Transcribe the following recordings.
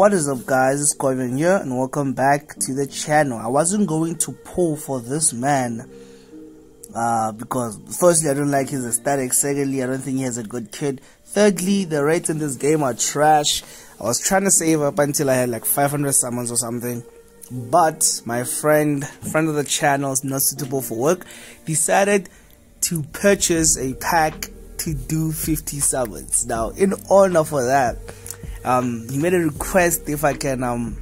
What is up guys, it's Kovian here and welcome back to the channel. I wasn't going to pull for this man uh, because firstly I don't like his aesthetic, secondly I don't think he has a good kid, thirdly the rates in this game are trash. I was trying to save up until I had like 500 summons or something but my friend, friend of the channel is not suitable for work, decided to purchase a pack to do 50 summons. Now in honor for that, um, he made a request if I can um,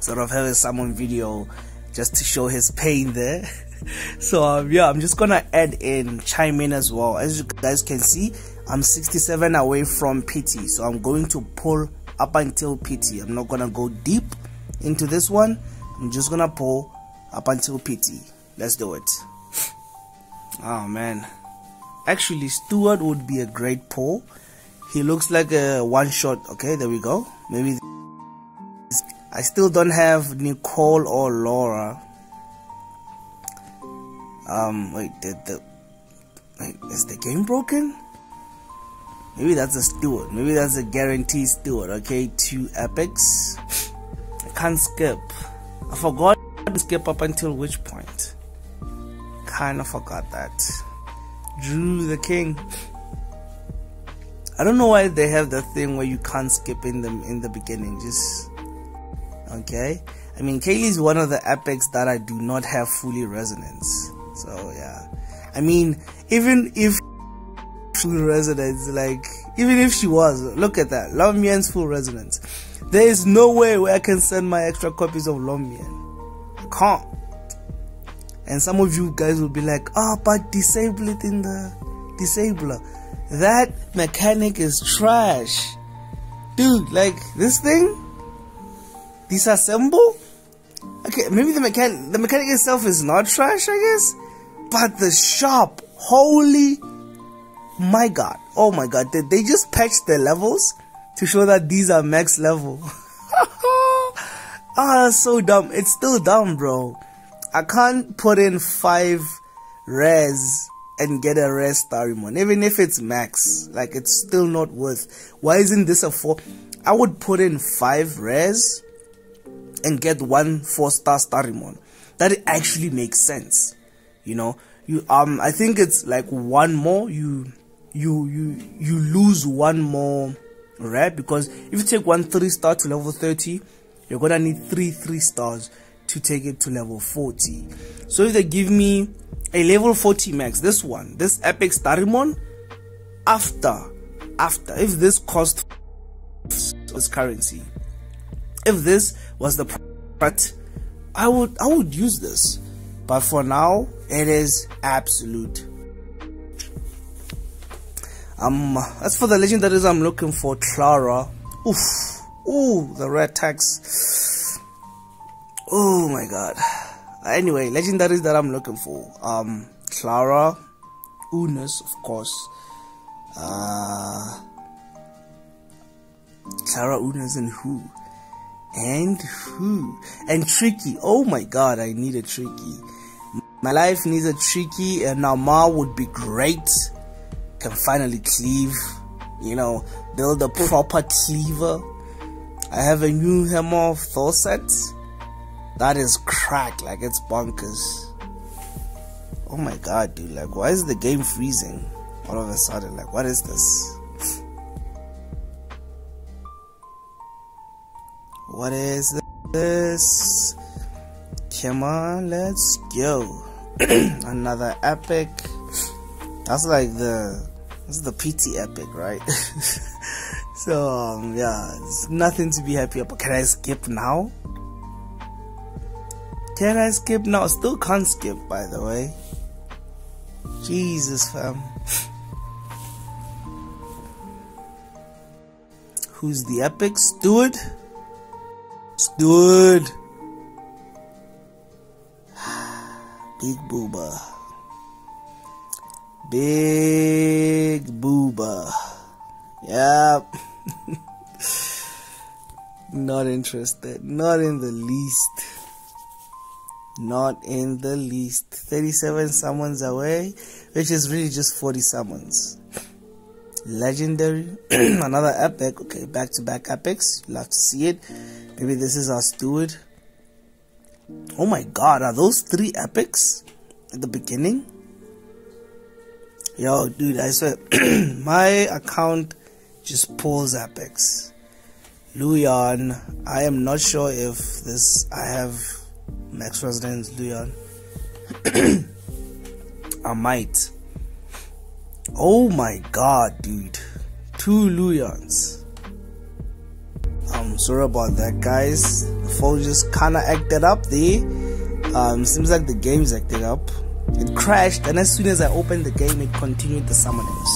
sort of have a summon video just to show his pain there. so um, yeah, I'm just gonna add in chime in as well. As you guys can see, I'm 67 away from PT, so I'm going to pull up until PT. I'm not gonna go deep into this one. I'm just gonna pull up until PT. Let's do it. Oh man, actually Stewart would be a great pull he looks like a one shot. Okay there we go. Maybe I still don't have Nicole or Laura. Um wait did the wait, is the game broken? Maybe that's a Stewart. Maybe that's a guarantee Stewart. Okay two epics. I can't skip. I forgot to skip up until which point? Kinda forgot that. Drew the King I don't know why they have that thing where you can't skip in them in the beginning. Just okay. I mean, Kaylee is one of the epics that I do not have fully resonance. So yeah. I mean, even if full resonance, like even if she was, look at that, Lommian's full resonance. There is no way where I can send my extra copies of Lommian. I can't. And some of you guys will be like, oh, but disable it in the disabler. That mechanic is trash. Dude, like this thing? Disassemble? Okay, maybe the mechanic the mechanic itself is not trash, I guess. But the shop, holy my god. Oh my god, did they just patch the levels to show that these are max level? ah, so dumb. It's still dumb, bro. I can't put in five res and get a rare Starrymon, even if it's max. Like it's still not worth. Why isn't this a four? I would put in five rares and get one four star Starrymon. That actually makes sense. You know, you um I think it's like one more you you you you lose one more rare because if you take one three star to level 30 you're gonna need three three stars to take it to level 40 so if they give me a level 40 max this one this epic Starrymon after after if this cost was currency if this was the but i would i would use this. But for now it is absolute. Um as for the legendaries i'm looking for clara oof ooh the red tax oh my god anyway, legendaries that I'm looking for. Um, Clara, Unas, of course. Uh, Clara, Unas, and who? And who? And Tricky. Oh my god, I need a Tricky. My life needs a Tricky, and now Ma would be great. Can finally cleave. You know, build a proper cleaver. I have a new Hammer of Thor set that is crack, like it's bonkers. Oh my god, dude, like why is the game freezing all of a sudden? Like what is this? What is this? Come on, let's go. Another epic. That's like the this is the PT epic, right? so um, yeah, it's nothing to be happy about. Can I skip now? Can I skip? No, still can't skip, by the way. Jesus, fam. Who's the epic? Stewart? Stewart! Big booba. Big booba. Yep. Not interested. Not in the least. Not in the least. 37 summons away, which is really just 40 summons. legendary another epic. Okay back to back epics love to see it. Maybe this is our Stewart. Oh my god are those three epics at the beginning? Yo dude i swear my account just pulls epics. Luyan i am not sure if this i have max resonance luyan i might Oh my god, dude. Two Luyans. I'm sorry about that, guys. The phone just kinda acted up there. Um, seems like the game's acted up. It crashed, and as soon as I opened the game, it continued the summonings.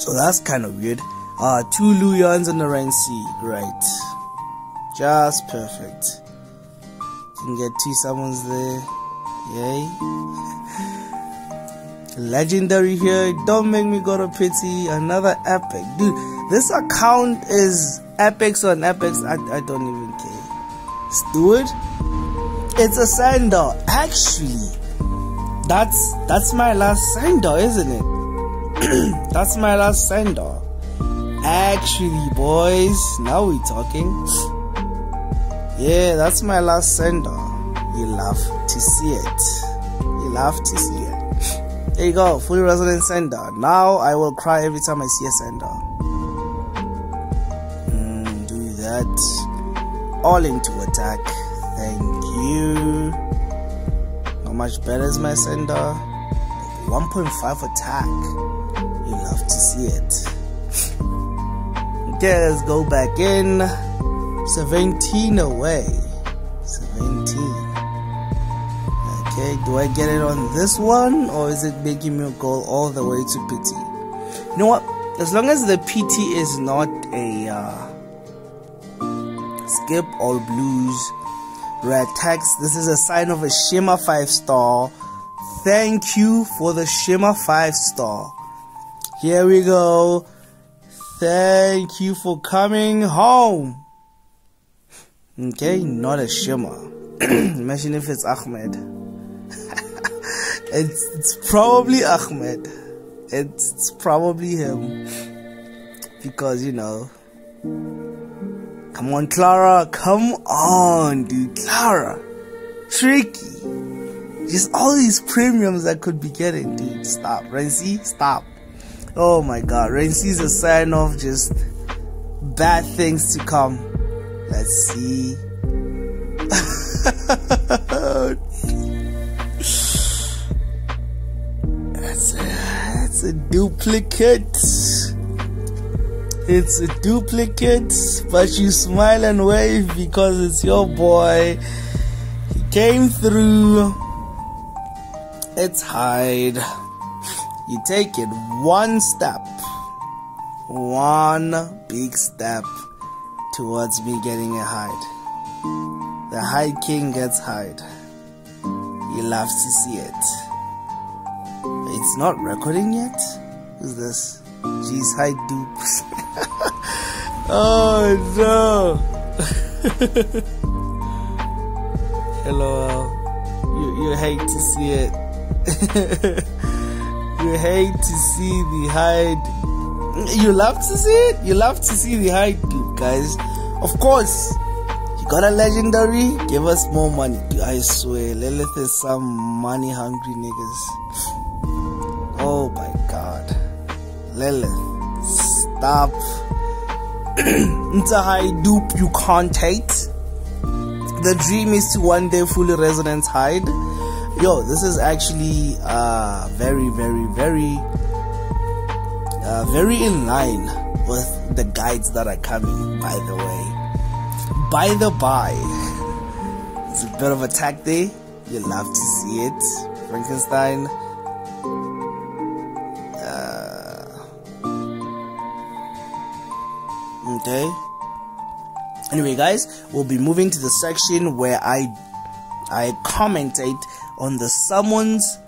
So that's kind of weird. Uh, two Luyans and a Rensi, right. Just perfect. Can get two summons there. Yay. legendary here. Don't make me go to pity. Another epic. Dude, this account is epics on epics. I, I don't even care. Stewart? It's a sender. Actually, that's that's my last sender, isn't it? that's my last sender. Actually, boys, now we talking. Yeah, that's my last sender. You love to see it. You love to see it. There you go, fully resonant sender. Now I will cry every time I see a sender. Mm, do that. All into attack. Thank you. How much better is my sender? 1.5 attack. You love to see it. Okay, let's go back in. 17 away. 17. Okay, do I get it on this one or is it making me go all the way to PT? You know what? As long as the PT is not a uh, skip or blues red text, this is a sign of a shimmer 5 star. Thank you for the shimmer 5 star. Here we go. Thank you for coming home. Okay, not a shimmer. Imagine if it's Ahmed. It's, it's probably Ahmed. It's, it's probably him. Because, you know. Come on, Clara. Come on, dude. Clara. Tricky. Just all these premiums I could be getting, dude. Stop. Renzi, stop. Oh my god. Renzi's a sign of just bad things to come. Let's see. That's a duplicate. It's a duplicate, but you smile and wave because it's your boy. He came through. It's hide. You take it one step, one big step towards me getting a hide. The hide king gets hide. He loves to see it. It's not recording yet? Who's this? Jeez, hi dupes. oh no! Hello, you, you hate to see it. you hate to see the hide. You love to see it? You love to see the dude, guys. Of course, you got a legendary? Give us more money. I swear, Lilith is some money hungry niggas. Oh my god. Lilith, stop. it's a high dupe you can't hate. The dream is to one day fully resonance hide. Yo, this is actually uh, very, very, very, uh, very in line with the guides that are coming, by the way. By the by, it's a bit of a tag day. You love to see it. Frankenstein. okay anyway guys we'll be moving to the section where i i commented on the summons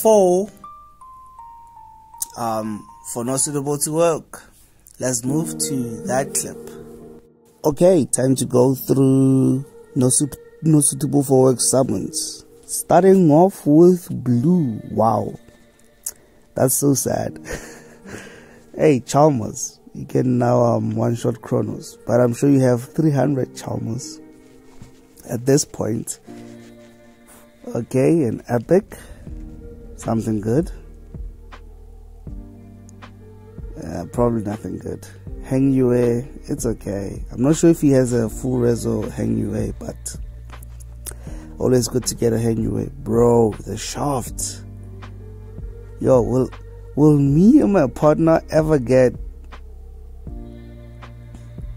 for um for not suitable to work. Let's move to that clip. Okay time to go through no, no suitable for work summons. Starting off with blue. Wow. That's so sad. Hey, Chalmers, you can now um, one shot Chronos, but I'm sure you have 300 Chalmers at this point. Okay, an epic, something good. Uh, probably nothing good. Heng Yue, it's okay. I'm not sure if he has a full rezo Heng Yue, but always good to get a Heng Yue. Bro, the shaft. Yo, will will me and my partner ever get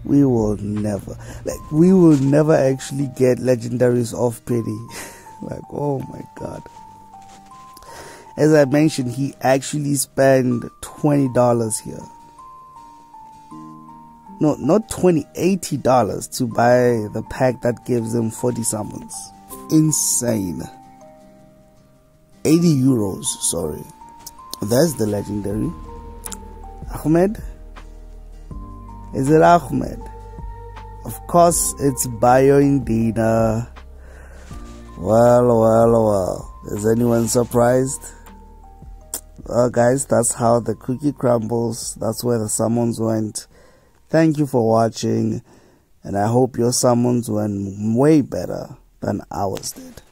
we will never like we will never actually get legendaries off pity like oh my god as i mentioned he actually spent $20 here no not 20 $80 to buy the pack that gives him 40 summons insane 80 euros sorry that's the legendary ahmed is it Ahmed? Of course, it's Bio Indina. Well, well, well. Is anyone surprised? Well, guys, that's how the cookie crumbles. That's where the summons went. Thank you for watching, and I hope your summons went way better than ours did.